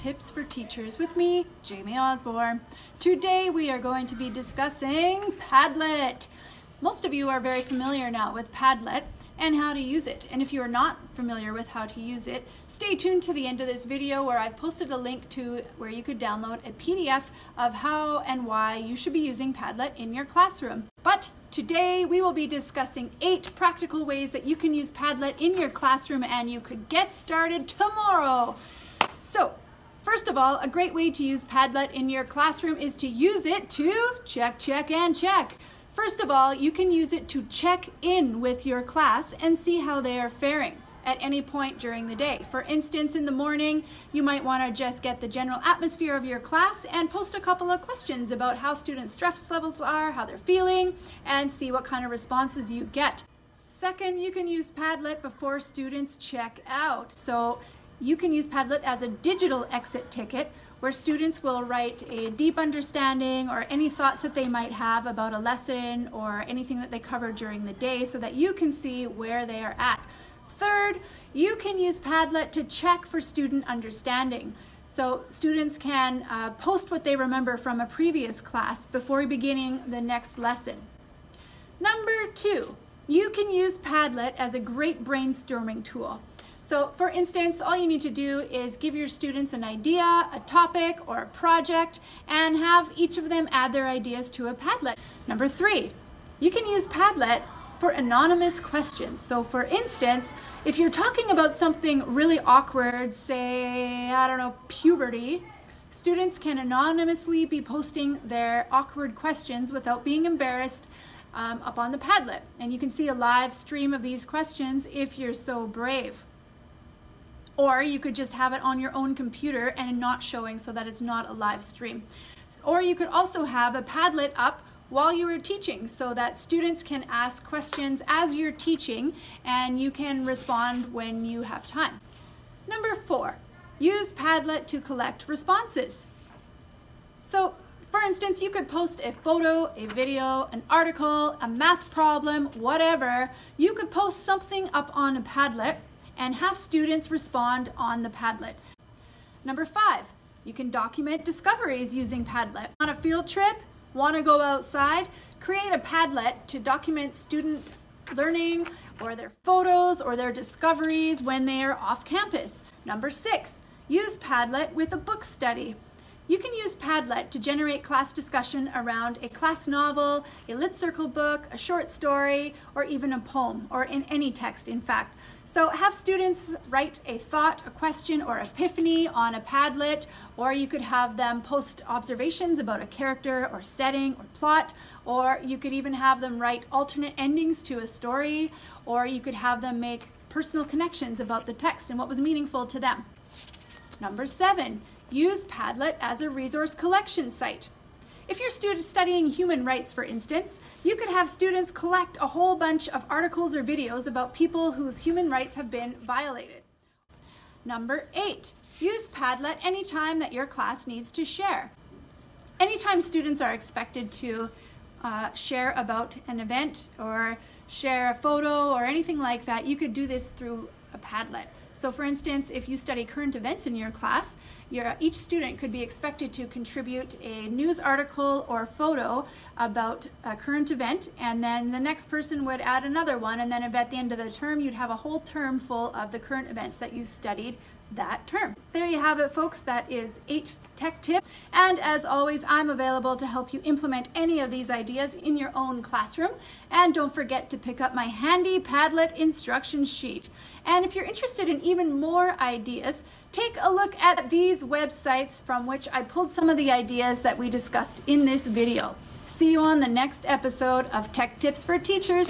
Tips for Teachers with me, Jamie Osborne. Today we are going to be discussing Padlet. Most of you are very familiar now with Padlet and how to use it. And if you are not familiar with how to use it, stay tuned to the end of this video where I've posted a link to where you could download a PDF of how and why you should be using Padlet in your classroom. But today we will be discussing eight practical ways that you can use Padlet in your classroom and you could get started tomorrow. So, first of all, a great way to use Padlet in your classroom is to use it to check, check, and check. First of all, you can use it to check in with your class and see how they are faring at any point during the day. For instance, in the morning, you might want to just get the general atmosphere of your class and post a couple of questions about how students' stress levels are, how they're feeling, and see what kind of responses you get. Second, you can use Padlet before students check out. So you can use Padlet as a digital exit ticket where students will write a deep understanding or any thoughts that they might have about a lesson or anything that they covered during the day so that you can see where they are at. Third, you can use Padlet to check for student understanding. So students can uh, post what they remember from a previous class before beginning the next lesson. Number two, you can use Padlet as a great brainstorming tool. So for instance, all you need to do is give your students an idea, a topic, or a project, and have each of them add their ideas to a Padlet. Number three, you can use Padlet for anonymous questions. So for instance, if you're talking about something really awkward, say, I don't know, puberty, students can anonymously be posting their awkward questions without being embarrassed um, up on the Padlet. And you can see a live stream of these questions if you're so brave. Or you could just have it on your own computer and not showing so that it's not a live stream. Or you could also have a Padlet up while you are teaching so that students can ask questions as you're teaching and you can respond when you have time. Number four, use Padlet to collect responses. So for instance, you could post a photo, a video, an article, a math problem, whatever. You could post something up on a Padlet and have students respond on the Padlet. Number five, you can document discoveries using Padlet. On a field trip, want to go outside, create a Padlet to document student learning or their photos or their discoveries when they are off campus. Number six, use Padlet with a book study. You can use Padlet to generate class discussion around a class novel, a lit circle book, a short story, or even a poem, or in any text, in fact. So have students write a thought, a question, or epiphany on a Padlet, or you could have them post observations about a character or setting or plot, or you could even have them write alternate endings to a story, or you could have them make personal connections about the text and what was meaningful to them. Number seven, use Padlet as a resource collection site. If you're studying human rights, for instance, you could have students collect a whole bunch of articles or videos about people whose human rights have been violated. Number eight, use Padlet anytime that your class needs to share. Anytime students are expected to uh, share about an event or share a photo or anything like that, you could do this through a Padlet. So for instance, if you study current events in your class, your, uh, each student could be expected to contribute a news article or photo about a current event, and then the next person would add another one, and then at the end of the term, you'd have a whole term full of the current events that you studied that term. There you have it, folks. That is eight tech tips. And as always, I'm available to help you implement any of these ideas in your own classroom. And don't forget to pick up my handy Padlet instruction sheet. And if you're interested in even more ideas, take a look at these websites from which I pulled some of the ideas that we discussed in this video. See you on the next episode of Tech Tips for Teachers.